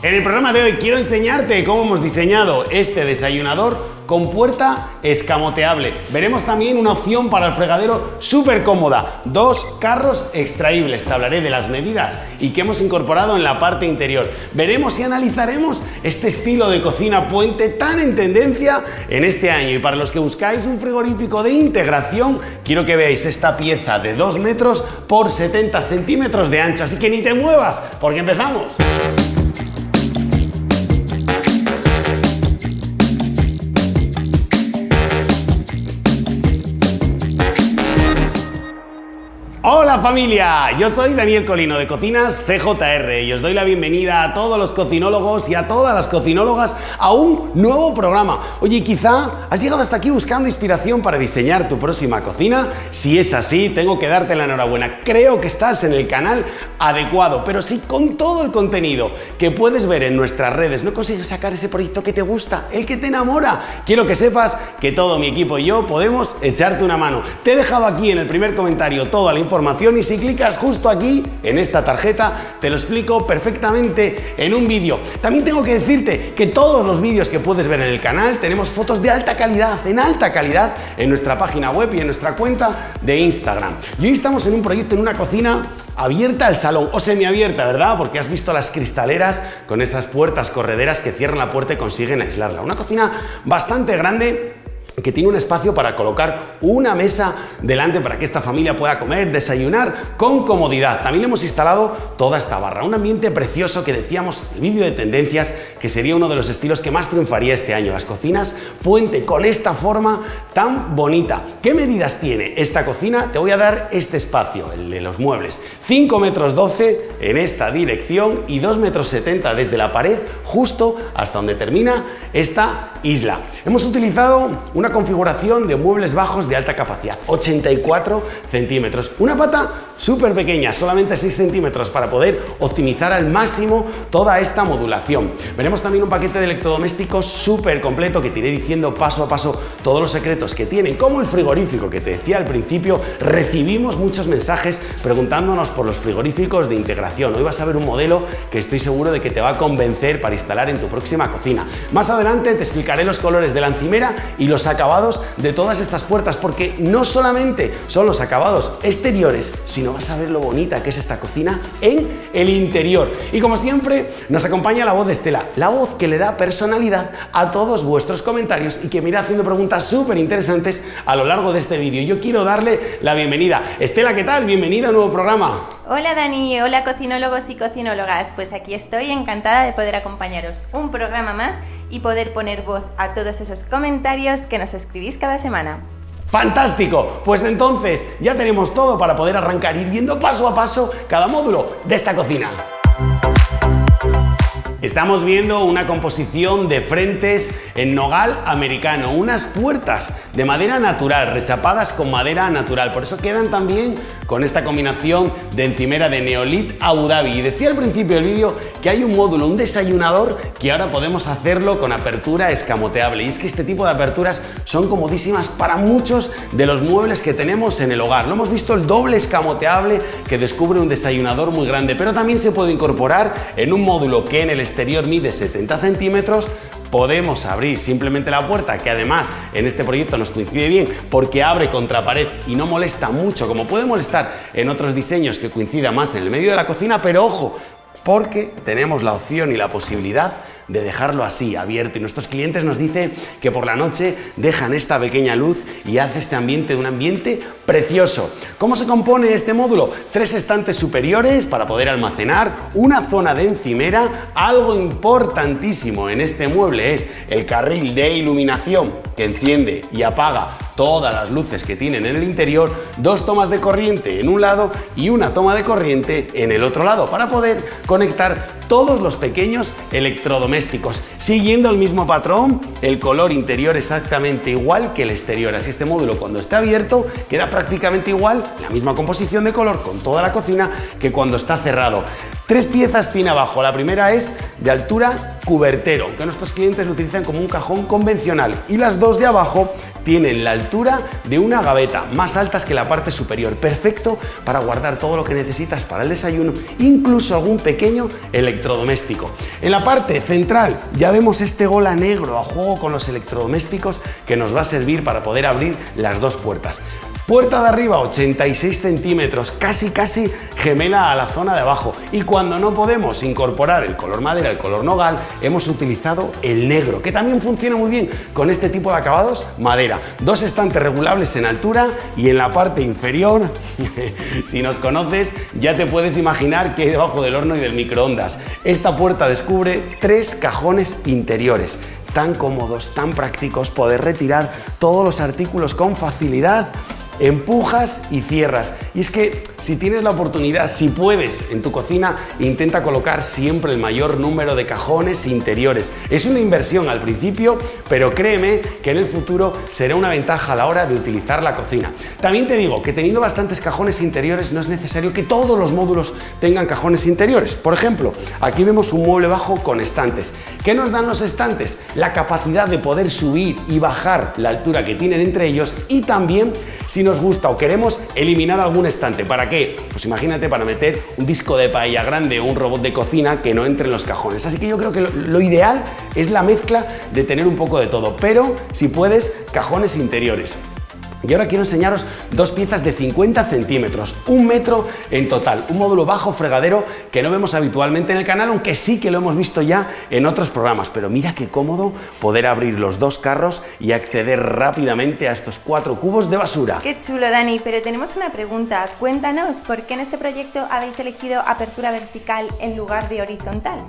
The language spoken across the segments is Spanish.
En el programa de hoy quiero enseñarte cómo hemos diseñado este desayunador con puerta escamoteable. Veremos también una opción para el fregadero súper cómoda, dos carros extraíbles. Te hablaré de las medidas y que hemos incorporado en la parte interior. Veremos y analizaremos este estilo de cocina puente tan en tendencia en este año. Y para los que buscáis un frigorífico de integración, quiero que veáis esta pieza de 2 metros por 70 centímetros de ancho. Así que ni te muevas, porque empezamos. all Hola familia, yo soy Daniel Colino de Cocinas CJR y os doy la bienvenida a todos los cocinólogos y a todas las cocinólogas a un nuevo programa. Oye, quizá has llegado hasta aquí buscando inspiración para diseñar tu próxima cocina. Si es así, tengo que darte la enhorabuena. Creo que estás en el canal adecuado, pero si con todo el contenido que puedes ver en nuestras redes no consigues sacar ese proyecto que te gusta, el que te enamora, quiero que sepas que todo mi equipo y yo podemos echarte una mano. Te he dejado aquí en el primer comentario toda la información y si clicas justo aquí, en esta tarjeta, te lo explico perfectamente en un vídeo. También tengo que decirte que todos los vídeos que puedes ver en el canal tenemos fotos de alta calidad, en alta calidad, en nuestra página web y en nuestra cuenta de Instagram. Y hoy estamos en un proyecto en una cocina abierta al salón o semiabierta, ¿verdad? Porque has visto las cristaleras con esas puertas correderas que cierran la puerta y consiguen aislarla. Una cocina bastante grande que tiene un espacio para colocar una mesa delante para que esta familia pueda comer, desayunar con comodidad. También hemos instalado toda esta barra, un ambiente precioso que decíamos en el vídeo de tendencias que sería uno de los estilos que más triunfaría este año, las cocinas puente con esta forma tan bonita. ¿Qué medidas tiene esta cocina? Te voy a dar este espacio, el de los muebles, 5 metros 12 en esta dirección y 2 metros 70 desde la pared justo hasta donde termina esta isla. Hemos utilizado una configuración de muebles bajos de alta capacidad, 84 centímetros. Una pata súper pequeña, solamente 6 centímetros para poder optimizar al máximo toda esta modulación. Veremos también un paquete de electrodomésticos súper completo que te iré diciendo paso a paso todos los secretos que tienen, como el frigorífico que te decía al principio, recibimos muchos mensajes preguntándonos por los frigoríficos de integración. Hoy vas a ver un modelo que estoy seguro de que te va a convencer para instalar en tu próxima cocina. Más adelante te explicaré los colores de la encimera y los acabados de todas estas puertas, porque no solamente son los acabados exteriores, sino vas a ver lo bonita que es esta cocina en el interior. Y como siempre, nos acompaña la voz de Estela, la voz que le da personalidad a todos vuestros comentarios y que me irá haciendo preguntas súper interesantes a lo largo de este vídeo. Yo quiero darle la bienvenida. Estela, ¿qué tal? Bienvenida a un nuevo programa. Hola Dani, hola cocinólogos y cocinólogas. Pues aquí estoy encantada de poder acompañaros un programa más y poder poner voz a todos esos comentarios que nos escribís cada semana. ¡Fantástico! Pues entonces ya tenemos todo para poder arrancar ir viendo paso a paso cada módulo de esta cocina. Estamos viendo una composición de frentes en nogal americano, unas puertas de madera natural, rechapadas con madera natural, por eso quedan también con esta combinación de encimera de Neolit Abu Dhabi. Y decía al principio del vídeo que hay un módulo, un desayunador, que ahora podemos hacerlo con apertura escamoteable. Y es que este tipo de aperturas son comodísimas para muchos de los muebles que tenemos en el hogar. Lo hemos visto el doble escamoteable que descubre un desayunador muy grande, pero también se puede incorporar en un módulo que en el exterior mide 70 centímetros, podemos abrir simplemente la puerta, que además en este proyecto nos coincide bien porque abre contra pared y no molesta mucho, como puede molestar en otros diseños que coincida más en el medio de la cocina, pero ojo, porque tenemos la opción y la posibilidad de dejarlo así, abierto. Y nuestros clientes nos dicen que por la noche dejan esta pequeña luz y hace este ambiente un ambiente precioso. ¿Cómo se compone este módulo? Tres estantes superiores para poder almacenar, una zona de encimera, algo importantísimo en este mueble es el carril de iluminación que enciende y apaga todas las luces que tienen en el interior, dos tomas de corriente en un lado y una toma de corriente en el otro lado para poder conectar todos los pequeños electrodomésticos, siguiendo el mismo patrón, el color interior exactamente igual que el exterior. Así este módulo cuando está abierto queda prácticamente igual, la misma composición de color con toda la cocina que cuando está cerrado. Tres piezas tiene abajo. La primera es de altura cubertero, que nuestros clientes lo utilizan como un cajón convencional. Y las dos de abajo tienen la altura de una gaveta, más altas que la parte superior. Perfecto para guardar todo lo que necesitas para el desayuno, incluso algún pequeño electrodoméstico. En la parte central ya vemos este gola negro a juego con los electrodomésticos que nos va a servir para poder abrir las dos puertas. Puerta de arriba 86 centímetros, casi casi gemela a la zona de abajo. Y cuando no podemos incorporar el color madera, el color nogal, hemos utilizado el negro, que también funciona muy bien con este tipo de acabados, madera. Dos estantes regulables en altura y en la parte inferior, si nos conoces, ya te puedes imaginar que hay debajo del horno y del microondas. Esta puerta descubre tres cajones interiores tan cómodos, tan prácticos, poder retirar todos los artículos con facilidad empujas y cierras. Y es que si tienes la oportunidad, si puedes, en tu cocina, intenta colocar siempre el mayor número de cajones interiores. Es una inversión al principio, pero créeme que en el futuro será una ventaja a la hora de utilizar la cocina. También te digo que teniendo bastantes cajones interiores no es necesario que todos los módulos tengan cajones interiores. Por ejemplo, aquí vemos un mueble bajo con estantes. ¿Qué nos dan los estantes? La capacidad de poder subir y bajar la altura que tienen entre ellos y también si nos gusta o queremos eliminar algún estante. ¿Para qué? Pues imagínate para meter un disco de paella grande o un robot de cocina que no entre en los cajones. Así que yo creo que lo, lo ideal es la mezcla de tener un poco de todo, pero si puedes, cajones interiores. Y ahora quiero enseñaros dos piezas de 50 centímetros, un metro en total, un módulo bajo fregadero que no vemos habitualmente en el canal, aunque sí que lo hemos visto ya en otros programas. Pero mira qué cómodo poder abrir los dos carros y acceder rápidamente a estos cuatro cubos de basura. Qué chulo, Dani, pero tenemos una pregunta. Cuéntanos, ¿por qué en este proyecto habéis elegido apertura vertical en lugar de horizontal?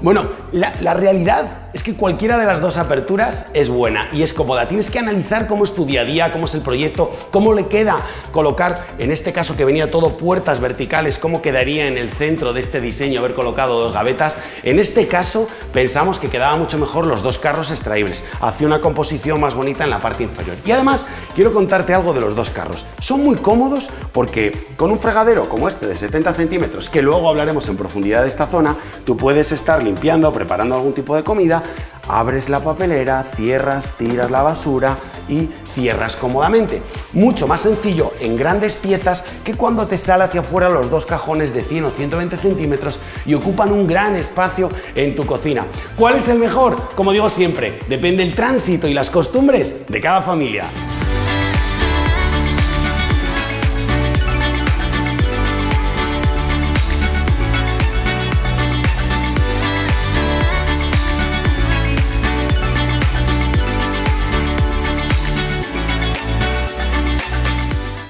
Bueno, la, realidad es que cualquiera de las dos aperturas es buena y es cómoda. Tienes que analizar cómo es tu día a día, cómo es el proyecto, cómo le queda colocar, en este caso que venía todo puertas verticales, cómo quedaría en el centro de este diseño haber colocado dos gavetas. En este caso pensamos que quedaba mucho mejor los dos carros extraíbles. Hacía una composición más bonita en la parte inferior. Y además quiero contarte algo de los dos carros. Son muy cómodos porque con un fregadero como este de 70 centímetros, que luego hablaremos en profundidad de esta zona, tú puedes estar limpiando, preparando algún tipo de comida, abres la papelera, cierras, tiras la basura y cierras cómodamente. Mucho más sencillo en grandes piezas que cuando te sale hacia afuera los dos cajones de 100 o 120 centímetros y ocupan un gran espacio en tu cocina. ¿Cuál es el mejor? Como digo siempre, depende el tránsito y las costumbres de cada familia.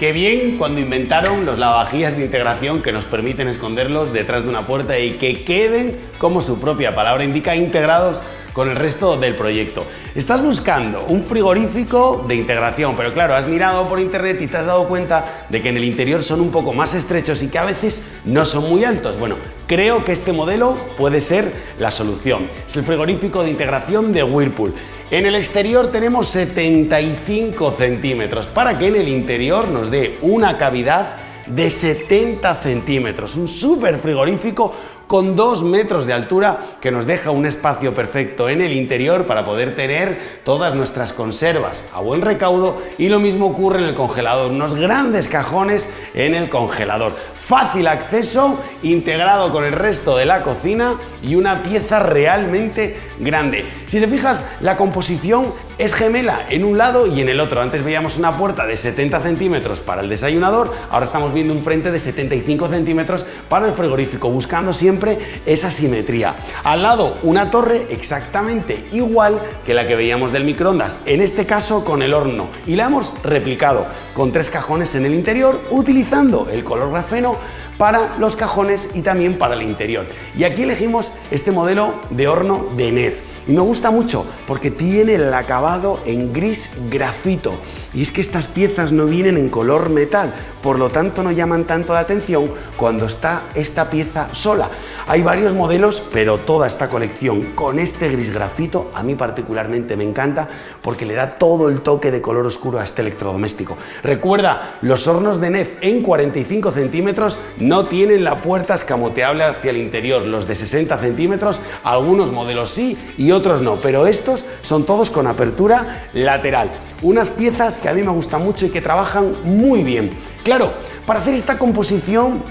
Qué bien cuando inventaron los lavavajillas de integración que nos permiten esconderlos detrás de una puerta y que queden, como su propia palabra indica, integrados con el resto del proyecto. Estás buscando un frigorífico de integración, pero claro, has mirado por internet y te has dado cuenta de que en el interior son un poco más estrechos y que a veces no son muy altos. Bueno, creo que este modelo puede ser la solución. Es el frigorífico de integración de Whirlpool. En el exterior tenemos 75 centímetros para que en el interior nos dé una cavidad de 70 centímetros. Un súper frigorífico con 2 metros de altura que nos deja un espacio perfecto en el interior para poder tener todas nuestras conservas a buen recaudo y lo mismo ocurre en el congelador, unos grandes cajones en el congelador fácil acceso, integrado con el resto de la cocina y una pieza realmente grande. Si te fijas, la composición es gemela en un lado y en el otro. Antes veíamos una puerta de 70 centímetros para el desayunador, ahora estamos viendo un frente de 75 centímetros para el frigorífico, buscando siempre esa simetría. Al lado, una torre exactamente igual que la que veíamos del microondas, en este caso con el horno, y la hemos replicado con tres cajones en el interior utilizando el color grafeno para los cajones y también para el interior. Y aquí elegimos este modelo de horno de NEF. Y me gusta mucho porque tiene el acabado en gris grafito. Y es que estas piezas no vienen en color metal, por lo tanto no llaman tanto la atención cuando está esta pieza sola. Hay varios modelos, pero toda esta colección con este gris grafito a mí particularmente me encanta porque le da todo el toque de color oscuro a este electrodoméstico. Recuerda, los hornos de NEF en 45 centímetros no tienen la puerta escamoteable hacia el interior. Los de 60 centímetros, algunos modelos sí y otros no, pero estos son todos con apertura lateral. Unas piezas que a mí me gustan mucho y que trabajan muy bien. Claro, para hacer esta composición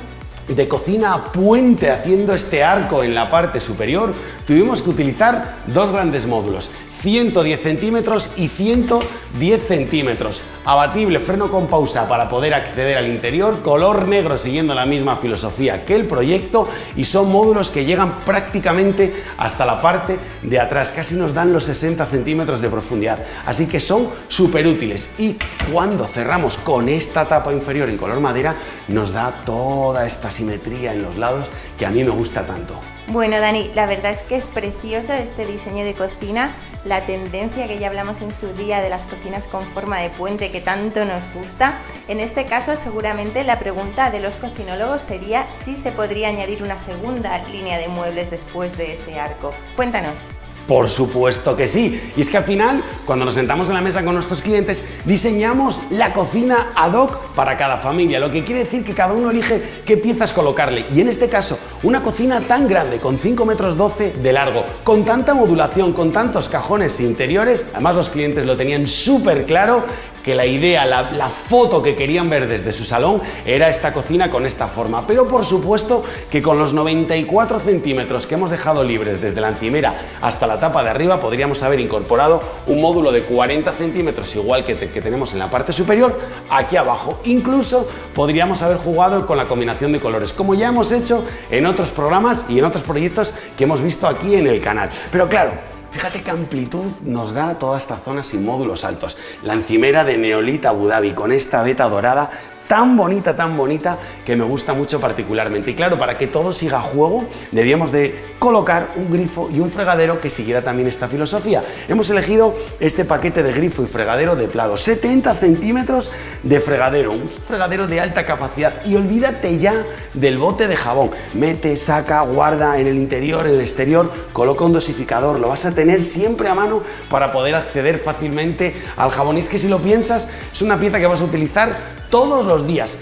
de cocina a puente haciendo este arco en la parte superior, tuvimos que utilizar dos grandes módulos. 110 centímetros y 110 centímetros. Abatible, freno con pausa para poder acceder al interior, color negro siguiendo la misma filosofía que el proyecto y son módulos que llegan prácticamente hasta la parte de atrás, casi nos dan los 60 centímetros de profundidad, así que son súper útiles y cuando cerramos con esta tapa inferior en color madera nos da toda esta simetría en los lados que a mí me gusta tanto. Bueno, Dani, la verdad es que es precioso este diseño de cocina, la tendencia que ya hablamos en su día de las cocinas con forma de puente que tanto nos gusta. En este caso, seguramente la pregunta de los cocinólogos sería si se podría añadir una segunda línea de muebles después de ese arco. Cuéntanos. Por supuesto que sí. Y es que al final, cuando nos sentamos en la mesa con nuestros clientes, diseñamos la cocina ad hoc para cada familia, lo que quiere decir que cada uno elige qué piezas colocarle. Y en este caso, una cocina tan grande, con 5 metros 12 de largo, con tanta modulación, con tantos cajones interiores, además los clientes lo tenían súper claro, que la idea, la, foto que querían ver desde su salón era esta cocina con esta forma. Pero por supuesto que con los 94 centímetros que hemos dejado libres desde la encimera hasta la tapa de arriba podríamos haber incorporado un módulo de 40 centímetros igual que, que tenemos en la parte superior aquí abajo. Incluso podríamos haber jugado con la combinación de colores, como ya hemos hecho en otros programas y en otros proyectos que hemos visto aquí en el canal. Pero claro, Fíjate qué amplitud nos da toda esta zona sin módulos altos. La encimera de Neolita Abu Dhabi con esta veta dorada tan bonita, tan bonita, que me gusta mucho particularmente. Y claro, para que todo siga a juego, debíamos de colocar un grifo y un fregadero que siguiera también esta filosofía. Hemos elegido este paquete de grifo y fregadero de plado, 70 centímetros de fregadero, un fregadero de alta capacidad. Y olvídate ya del bote de jabón. Mete, saca, guarda en el interior, en el exterior, coloca un dosificador, lo vas a tener siempre a mano para poder acceder fácilmente al jabón. Y es que si lo piensas, es una pieza que vas a utilizar todos los días.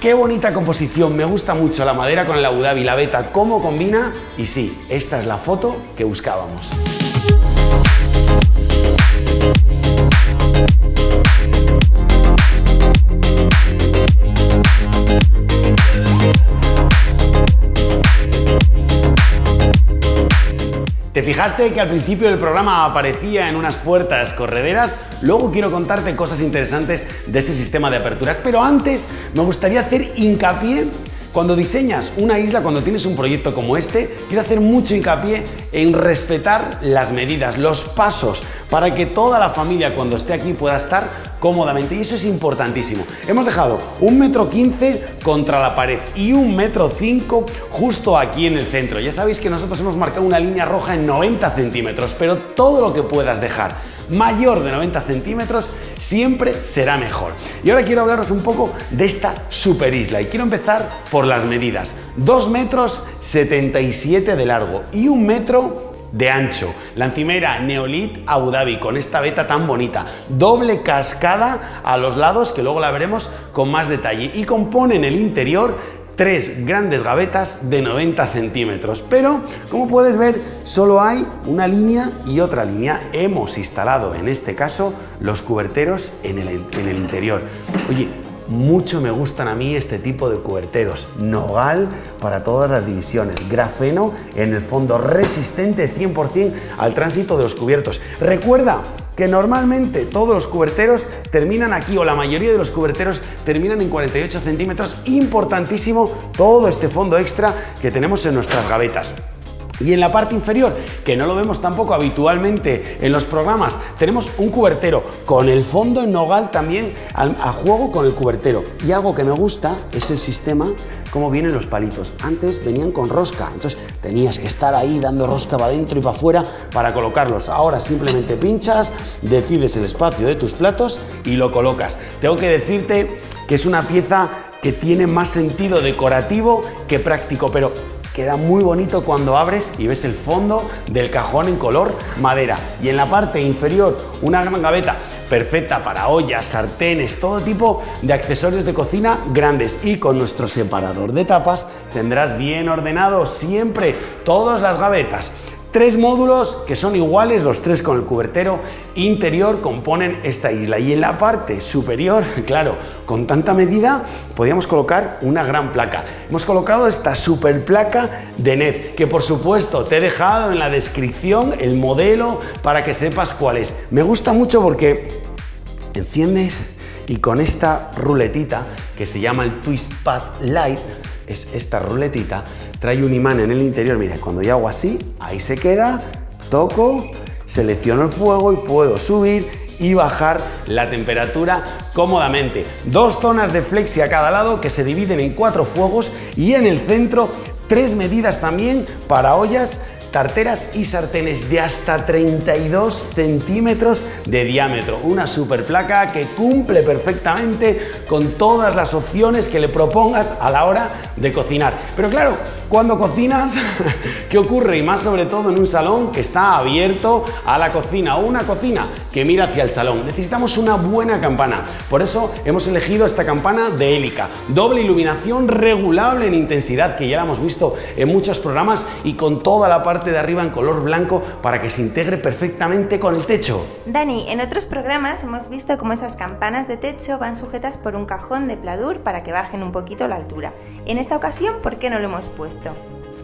Qué bonita composición, me gusta mucho la madera con el Abu Dhabi, la beta, cómo combina y sí, esta es la foto que buscábamos. ¿Te fijaste que al principio del programa aparecía en unas puertas correderas? Luego quiero contarte cosas interesantes de ese sistema de aperturas, pero antes me gustaría hacer hincapié cuando diseñas una isla, cuando tienes un proyecto como este, quiero hacer mucho hincapié en respetar las medidas, los pasos, para que toda la familia cuando esté aquí pueda estar cómodamente. Y eso es importantísimo. Hemos dejado un metro quince contra la pared y un metro cinco justo aquí en el centro. Ya sabéis que nosotros hemos marcado una línea roja en 90 centímetros, pero todo lo que puedas dejar mayor de 90 centímetros siempre será mejor. Y ahora quiero hablaros un poco de esta super isla y quiero empezar por las medidas. 2 metros 77 de largo y un metro de ancho. La encimera Neolit Abu Dhabi con esta veta tan bonita. Doble cascada a los lados que luego la veremos con más detalle y componen el interior tres grandes gavetas de 90 centímetros. Pero, como puedes ver, solo hay una línea y otra línea. Hemos instalado, en este caso, los cuberteros en el, en el interior. Oye, mucho me gustan a mí este tipo de cuberteros. Nogal para todas las divisiones. Grafeno en el fondo resistente 100% al tránsito de los cubiertos. Recuerda que normalmente todos los cuberteros terminan aquí o la mayoría de los cuberteros terminan en 48 centímetros. Importantísimo todo este fondo extra que tenemos en nuestras gavetas. Y en la parte inferior, que no lo vemos tampoco habitualmente en los programas, tenemos un cubertero con el fondo en nogal también a juego con el cubertero. Y algo que me gusta es el sistema, cómo vienen los palitos. Antes venían con rosca, entonces tenías que estar ahí dando rosca para adentro y para afuera para colocarlos. Ahora simplemente pinchas, decides el espacio de tus platos y lo colocas. Tengo que decirte que es una pieza que tiene más sentido decorativo que práctico, pero queda muy bonito cuando abres y ves el fondo del cajón en color madera. Y en la parte inferior una gran gaveta perfecta para ollas, sartenes, todo tipo de accesorios de cocina grandes. Y con nuestro separador de tapas tendrás bien ordenado siempre todas las gavetas. Tres módulos que son iguales, los tres con el cubertero interior componen esta isla y en la parte superior, claro, con tanta medida podíamos colocar una gran placa. Hemos colocado esta super placa de NED que por supuesto te he dejado en la descripción el modelo para que sepas cuál es. Me gusta mucho porque enciendes y con esta ruletita que se llama el Twist Pad Light, es esta ruletita, trae un imán en el interior, mira, cuando yo hago así, ahí se queda, toco, selecciono el fuego y puedo subir y bajar la temperatura cómodamente. Dos zonas de flexi a cada lado que se dividen en cuatro fuegos y en el centro tres medidas también para ollas tarteras y sartenes de hasta 32 centímetros de diámetro. Una super placa que cumple perfectamente con todas las opciones que le propongas a la hora de cocinar. Pero claro, cuando cocinas, ¿qué ocurre? Y más sobre todo en un salón que está abierto a la cocina o una cocina que mira hacia el salón. Necesitamos una buena campana. Por eso hemos elegido esta campana de hélica. Doble iluminación regulable en intensidad, que ya la hemos visto en muchos programas y con toda la parte de arriba en color blanco para que se integre perfectamente con el techo. Dani, en otros programas hemos visto cómo esas campanas de techo van sujetas por un cajón de pladur para que bajen un poquito la altura. En esta ocasión, ¿por qué no lo hemos puesto?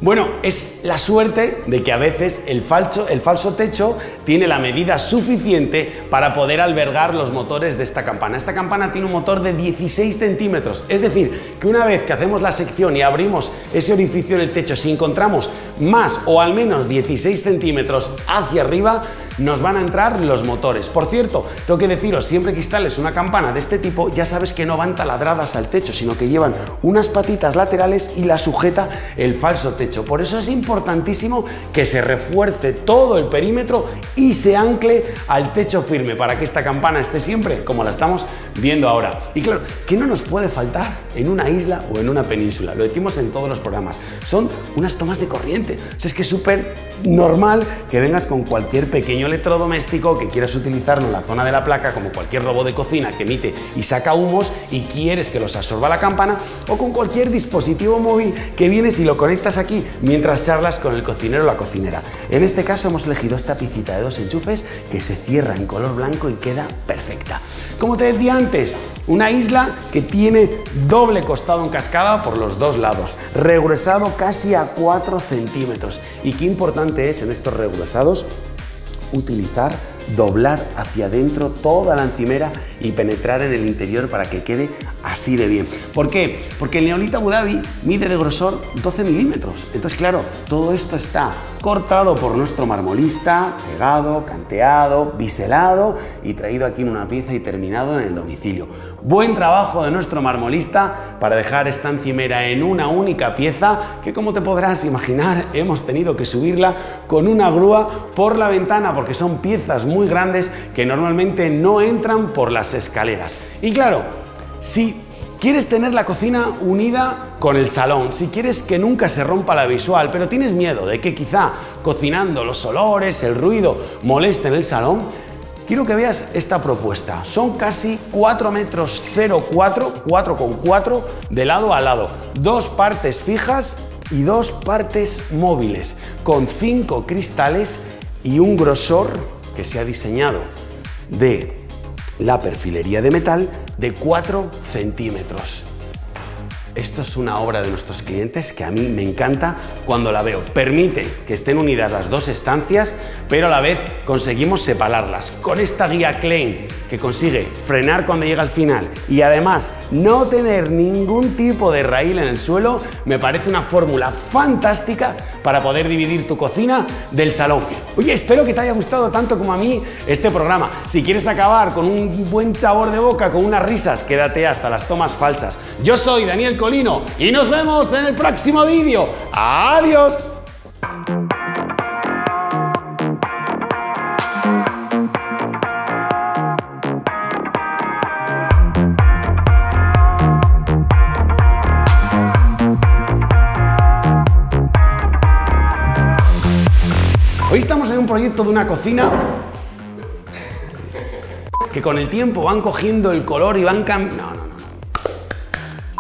Bueno, es la suerte de que a veces el falso, techo tiene la medida suficiente para poder albergar los motores de esta campana. Esta campana tiene un motor de 16 centímetros, es decir, que una vez que hacemos la sección y abrimos ese orificio en el techo, si encontramos más o al menos 16 centímetros hacia arriba, nos van a entrar los motores. Por cierto, tengo que deciros, siempre que instales una campana de este tipo, ya sabes que no van taladradas al techo, sino que llevan unas patitas laterales y la sujeta el falso techo. Por eso es importantísimo que se refuerce todo el perímetro y se ancle al techo firme para que esta campana esté siempre como la estamos viendo ahora. Y claro, ¿qué no nos puede faltar en una isla o en una península? Lo decimos en todos los programas. Son unas tomas de corriente. O sea, es que es súper normal que vengas con cualquier pequeño electrodoméstico que quieras utilizarlo en la zona de la placa, como cualquier robot de cocina que emite y saca humos y quieres que los absorba la campana, o con cualquier dispositivo móvil que vienes y lo conectas aquí mientras charlas con el cocinero o la cocinera. En este caso hemos elegido esta picita de dos enchufes que se cierra en color blanco y queda perfecta. Como te decía antes, una isla que tiene doble costado en cascada por los dos lados, regresado casi a 4 centímetros. Y qué importante es en estos regresados utilizar doblar hacia adentro toda la encimera y penetrar en el interior para que quede así de bien. ¿Por qué? Porque el neolito Abu Dhabi mide de grosor 12 milímetros. Entonces, claro, todo esto está cortado por nuestro marmolista, pegado, canteado, biselado y traído aquí en una pieza y terminado en el domicilio. Buen trabajo de nuestro marmolista para dejar esta encimera en una única pieza que como te podrás imaginar hemos tenido que subirla con una grúa por la ventana porque son piezas muy grandes que normalmente no entran por las escaleras. Y claro, si quieres tener la cocina unida con el salón, si quieres que nunca se rompa la visual, pero tienes miedo de que quizá cocinando los olores, el ruido molesten el salón, quiero que veas esta propuesta. Son casi 4 metros 04, 4,4 de lado a lado. Dos partes fijas y dos partes móviles, con cinco cristales y un grosor que se ha diseñado de la perfilería de metal de 4 centímetros. Esto es una obra de nuestros clientes que a mí me encanta cuando la veo. Permite que estén unidas las dos estancias, pero a la vez conseguimos separarlas. Con esta guía Klein que consigue frenar cuando llega al final y además no tener ningún tipo de raíl en el suelo, me parece una fórmula fantástica para poder dividir tu cocina del salón. Oye, espero que te haya gustado tanto como a mí este programa. Si quieres acabar con un buen sabor de boca, con unas risas, quédate hasta las tomas falsas. Yo soy Daniel Colino y nos vemos en el próximo vídeo. ¡Adiós! Proyecto de una cocina que con el tiempo van cogiendo el color y van cambiando... No, no, no.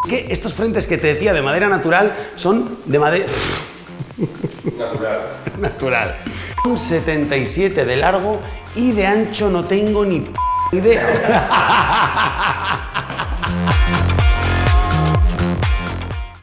Es que estos frentes que te decía de madera natural son de madera... Natural. natural. Un 77 de largo y de ancho no tengo ni idea.